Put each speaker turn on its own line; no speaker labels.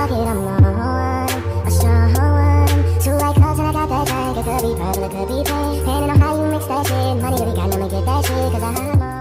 fuck it, I'm on A strong one Two white clubs and I got that drink It could be purple, it could be pink Depending on how you mix that shit Money to got, I'ma that shit Cause I'm on